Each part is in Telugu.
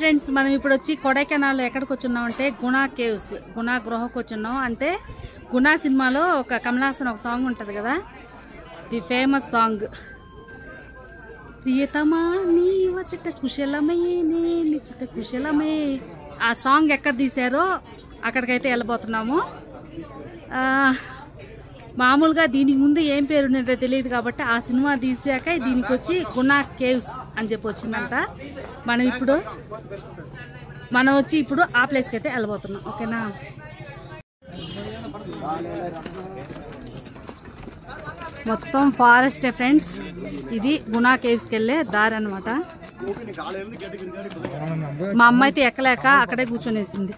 ఫ్రెండ్స్ మనం ఇప్పుడు వచ్చి కొడైకెనాల్ ఎక్కడికి వచ్చున్నాం అంటే గుణా కేవ్స్ గుణా గృహకు వచ్చున్నాం. అంటే గుణా సినిమాలో ఒక కమలాసన్ ఒక సాంగ్ ఉంటుంది కదా? The famous song. ప్రియతమా నీ వచ్చట కుశలమే నే నిచ్చట కుశలమే. ఆ సాంగ్ ఎక్కడ తీశారో అక్కడికైతే వెళ్ళబోతున్నాము. మామూలుగా దీనికి ముందు ఏం పేరు ఉన్నదో తెలియదు కాబట్టి ఆ సినిమా తీసాక దీనికి వచ్చి గుణా కేవ్స్ అని చెప్పి వచ్చిందంట. మనం ఇప్పుడు మనం వచ్చి ఇప్పుడు ఆ ప్లేస్కి అయితే వెళ్ళబోతున్నాం. ఓకేనా? మొత్తం ఫారెస్ట్ ఫ్రెండ్స్. ఇది గుణా కేవ్స్కి వెళ్ళే దారి అనమాట మా అమ్మ అయితే ఎక్కలేక అక్కడే కూర్చొనేసింది.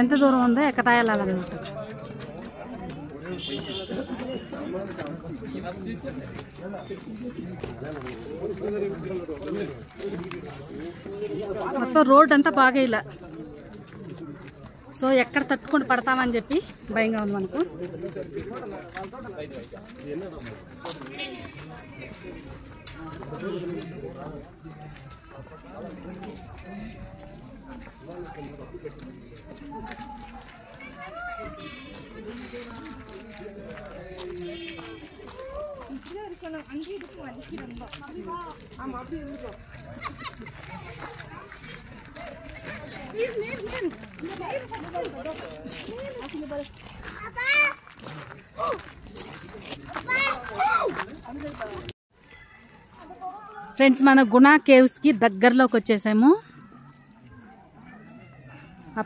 ఎంత దూరం ఉందో ఎక్కతాయాలన్నమాట మొత్తం రోడ్ అంతా బాగా ఇలా. సో ఎక్కడ తట్టుకొని పడతామని చెప్పి భయంగా ఉంది మనకు. ఫ్రెండ్స్ మన గుణా కేవ్స్కి దగ్గరలోకి వచ్చేసాము.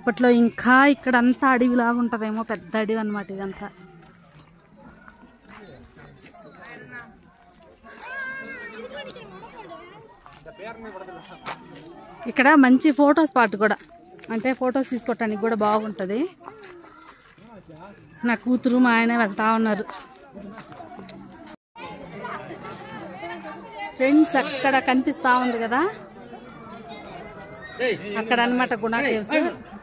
అప్పట్లో ఇంకా ఇక్కడ అంతా అడవిలాగా ఉంటదేమో పెద్ద అడవి అనమాట ఇదంతా. ఇక్కడ మంచి ఫోటో స్పాట్ కూడా. అంటే ఫొటోస్ తీసుకోవటానికి కూడా బాగుంటుంది. నా కూతురు మా ఆయన వెళ్తా ఉన్నారు. ఫ్రెండ్స్ అక్కడ కనిపిస్తా ఉంది కదా? అక్కడ అన్నమాట గుణా కేవ్స్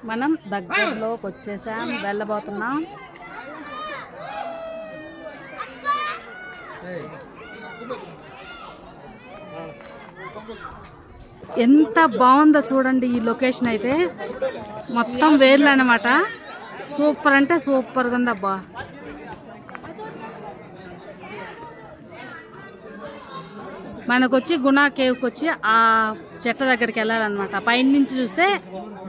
మనం దగ్గరలోకి వచ్చేసాం వెళ్ళబోతున్నాం. ఎంత బాగుందో చూడండి ఈ లొకేషన్ అయితే. మొత్తం వేర్లు అనమాట సూపర్ అంటే సూపర్గా ఉందబ్బా మనకు వచ్చి గుణా కేవ్కి వచ్చి ఆ చెట్ల దగ్గరికి వెళ్ళాలన్నమాట. పైన నుంచి చూస్తే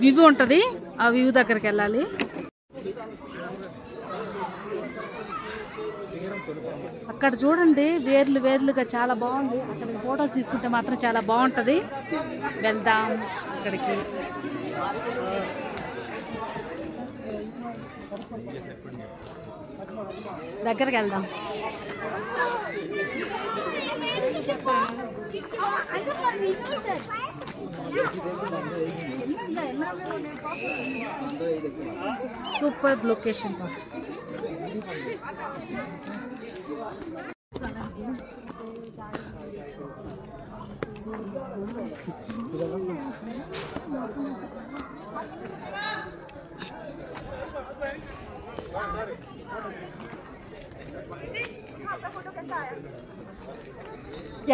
వ్యూ ఉంటుంది. ఆ వ్యూ దగ్గరికి వెళ్ళాలి. అక్కడ చూడండి వేర్లు వేర్లుగా చాలా బాగుంది. అక్కడ ఫొటోస్ తీసుకుంటే మాత్రం చాలా బాగుంటుంది. వెళ్దాం అక్కడికి. దగ్గరికి వెళ్దాం. సూపర్ లొకేషన్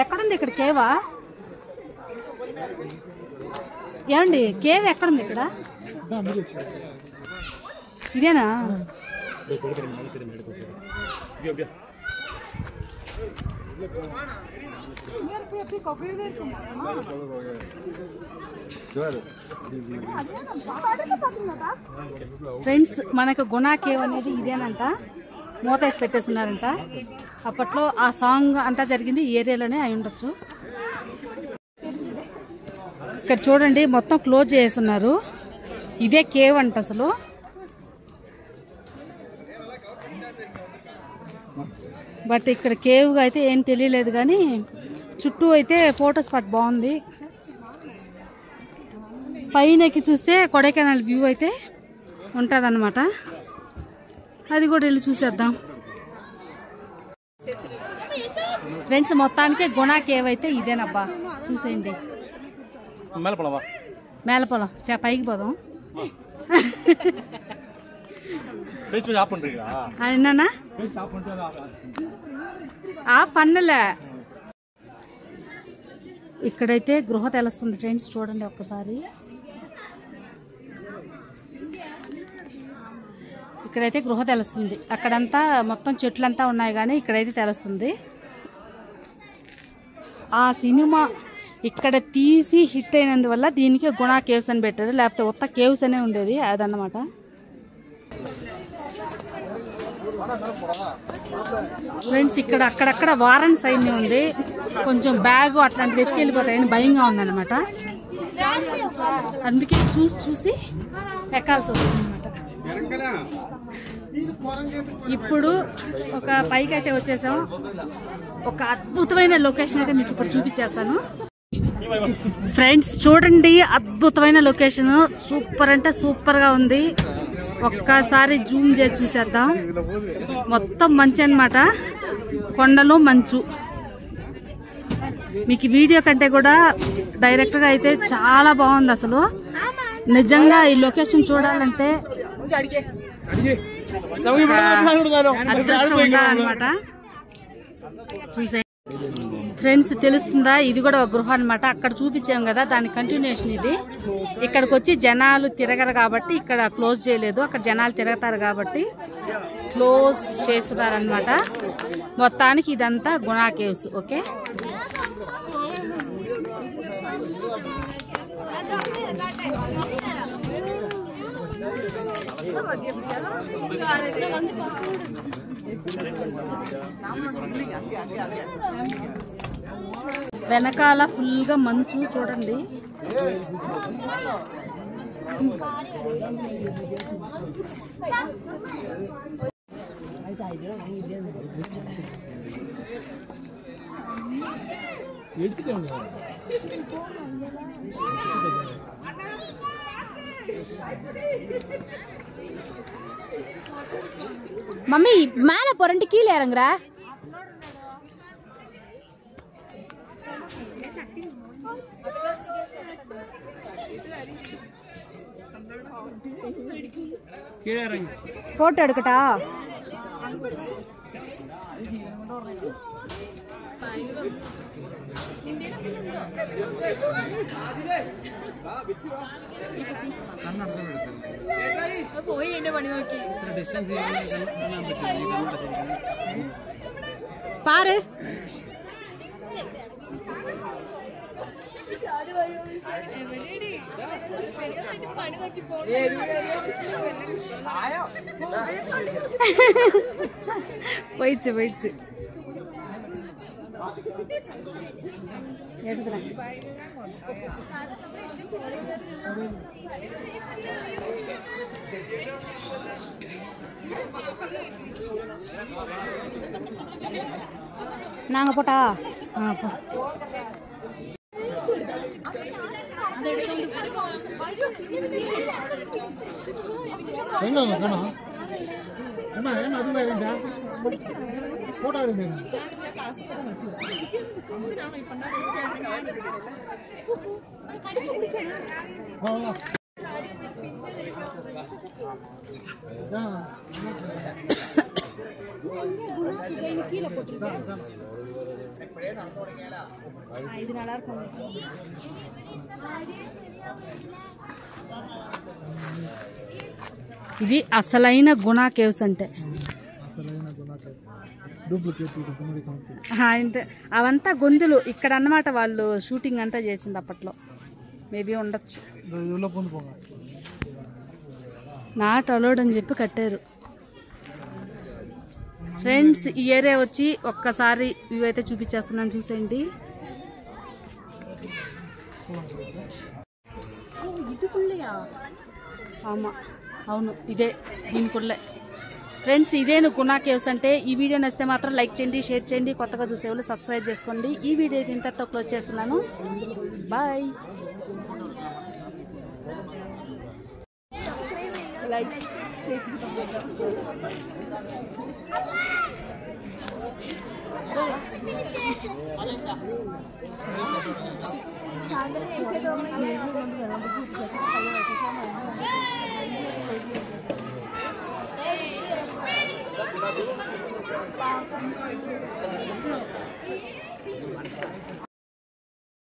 ఎక్కడుంది ఇక్కడ కేవా? ఏమండి కేవ్ ఎక్కడుంది ఇక్కడ? ఇదేనా? ఫ్రెండ్స్ మనకు గుణా కేవ్ అనేది ఇదేనంట. మూత వేసి పెట్టేస్తున్నారంట. అప్పట్లో ఆ సాంగ్ అంతా జరిగింది ఈ ఏరియాలోనే అయి ఉండొచ్చు. ఇక్కడ చూడండి మొత్తం క్లోజ్ చేస్తున్నారు. ఇదే కేవ్ అంట అసలు. బట్ ఇక్కడ కేవ్గా అయితే ఏం తెలియలేదు కానీ చుట్టూ అయితే ఫోటో స్పాట్ బాగుంది. పైనకి చూస్తే కొడైకెనాల్ వ్యూ అయితే ఉంటుందన్నమాట. అది కూడా వెళ్ళి చూసేద్దాం. ఫ్రెండ్స్ మొత్తానికి గుణా కేవ్ అయితే ఇదేనబ్బా. చూసేయండి. மேலே போலவா మేలపొలం చే పైకి పోదాం பேசி பேசி ஆஃப் பண்ணுறீங்களா என்னண்ணா பேசி ஆஃப் பண்ணிட்டு ஆஃப் பண்ணல ఇక్కడైతే గృహ తెలుస్తుంది ఫ్రెండ్స్ చూడండి ఒక్కసారి ఇక్కడైతే గృహ తెలుస్తుంది అక్కడంతా మొత్తం చెట్లంతా ఉన్నాయి కానీ ఇక్కడైతే తెలుస్తుంది ఆ సినిమా ఇక్కడ తీసి హిట్ అయినందువల్ల దీనికి గుణా కేవ్స్ అని పెట్టారు. లేకపోతే ఉత్త కేవ్స్ అనే ఉండేది అదన్నమాట. ఫ్రెండ్స్ ఇక్కడ అక్కడక్కడ వారన్ సైన్ ఉంది. కొంచెం బ్యాగ్ అట్లాంటివి ఎత్తుకెళ్ళిపోతాయని భయంగా ఉందన్నమాట. అందుకే చూసి చూసి ఎక్కాల్సి వస్తుంది అనమాట ఇప్పుడు ఒక పైకి అయితే వచ్చేసాం. ఒక అద్భుతమైన లొకేషన్ అయితే మీకు ఇప్పుడు చూపించేస్తాను. ఫ్రెండ్స్ చూడండి అద్భుతమైన లొకేషన్. సూపర్ అంటే సూపర్గా ఉంది. ఒక్కసారి జూమ్ చేసి చూసేద్దాం. మొత్తం మంచు అన్నమాట. కొండలు మంచు. మీకు వీడియో కంటే కూడా డైరెక్ట్గా అయితే చాలా బాగుంది అసలు. నిజంగా ఈ లొకేషన్ చూడాలంటే అదృష్టం ఉండాలన్నమాట చూసే ఫ్రెండ్స్ తెలుస్తుందా? ఇది కూడా ఒక గృహం అనమాట అక్కడ చూపించాం కదా దాని కంటిన్యూషన్ ఇది. ఇక్కడికి వచ్చి జనాలు తిరగరు కాబట్టి ఇక్కడ క్లోజ్ చేయలేదు. అక్కడ జనాలు తిరగతారు కాబట్టి క్లోజ్ చేస్తున్నారనమాట మొత్తానికి ఇదంతా గుణా కేవ్స్ ఓకే? వెనకాల ఫుల్గా మంచు చూడండి. மம்மி மேல புரண்டு கீழே இறங்குற. போட்டோ எடுக்கட்டா? പോയി എന്റെ പണി നോക്കി പാറ്. പണി നോക്കി எடுக்கிறேன் நாங்கள் போட்டா? ஆ போ. என்ன என்ன என்ன அது இது நல்லா இருக்கும் ఇది అసలైన గుణా కేవ్స్ అంటే ఆ, ఇంతే. అవంతా గొంతులు. ఇక్కడ అన్నమాట వాళ్ళు షూటింగ్ అంతా చేసింది అప్పట్లో. మేబీ ఉండొచ్చు. నాట్ అలౌడ్ అని చెప్పి కట్టారు. ఫ్రెండ్స్ ఈ ఏరియా వచ్చి ఒక్కసారి వ్యూ అయితే చూపించేస్తున్నాను. చూసేయండి. ఆమా. అవును ఇదే దీనికుళ్ళే ఫ్రెండ్స్ ఇదేను గుణా కేవ్స్ అంటే ఈ వీడియో నచ్చితే మాత్రం లైక్ చేయండి షేర్ చేయండి కొత్తగా చూసేవాళ్ళు సబ్స్క్రైబ్ చేసుకోండి. ఈ వీడియో ఇంత క్లోజ్ చేస్తున్నాను. బాయ్. లైక్ 頑張れ。